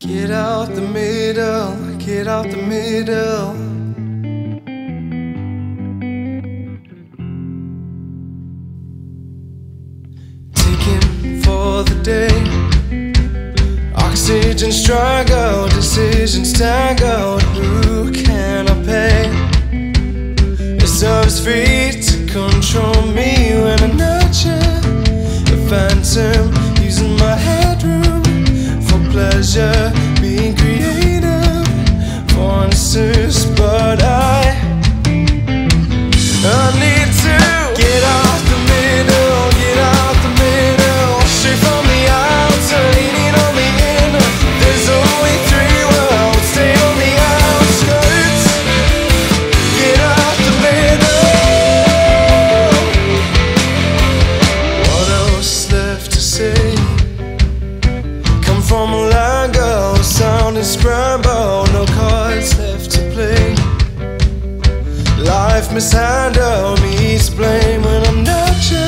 Get out the middle, get out the middle. Taking for the day. Oxygen struggle, decisions tangled. Who can I pay? It serves free to control me when I'm nurture a phantom using my headroom for pleasure. Scramble, no cards left to play. Life mishandled me to blame when I'm not sure.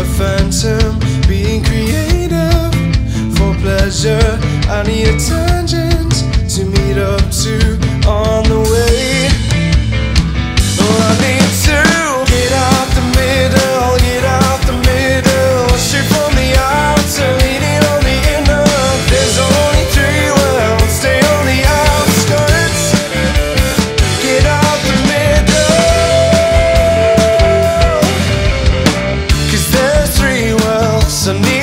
a phantom Being creative. For pleasure I need a time I need